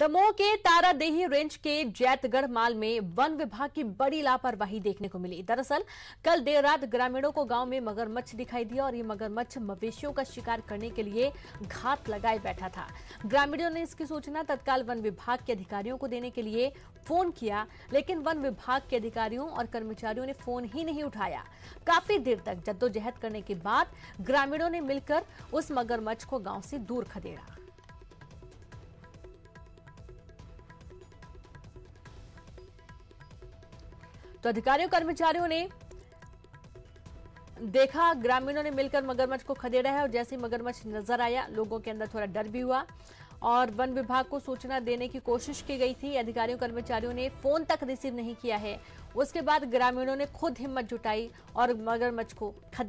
दमोह के तारादेही रेंज के जैतगढ़ माल में वन विभाग की बड़ी लापरवाही देखने को मिली। दरअसल, कल देर रात ग्रामीणों को गाँव में मगरमच्छ दिखाई दिया और ये मगरमच्छ मवेशियों का शिकार करने के लिए घात लगाए बैठा था। ग्रामीणों ने इसकी सूचना तत्काल वन विभाग के अधिकारियों को देने के लिए फ़ोन किया, लेकिन वन विभाग के अधिकारियों और कर्मचारियों ने फ़ोन ही नहीं उठाया। काफ़ी देर तक जद्दोजहद करने के बाद ग्रामीणों ने मिलकर उस मगरमच्छ को गाँव से दूर खदेड़ा। तो अधिकारियों, कर्मचारियों ने देखा, ग्रामीणों ने मिलकर मगरमच्छ को खदेड़ा है और जैसे ही मगरमच्छ नज़र आया, लोगों के अंदर थोड़ा डर भी हुआ और वन विभाग को सूचना देने की कोशिश की गई थी। अधिकारियों, कर्मचारियों ने फ़ोन तक रिसीव नहीं किया है। उसके बाद ग्रामीणों ने खुद हिम्मत जुटाई और मगरमच्छ को खदेड़ा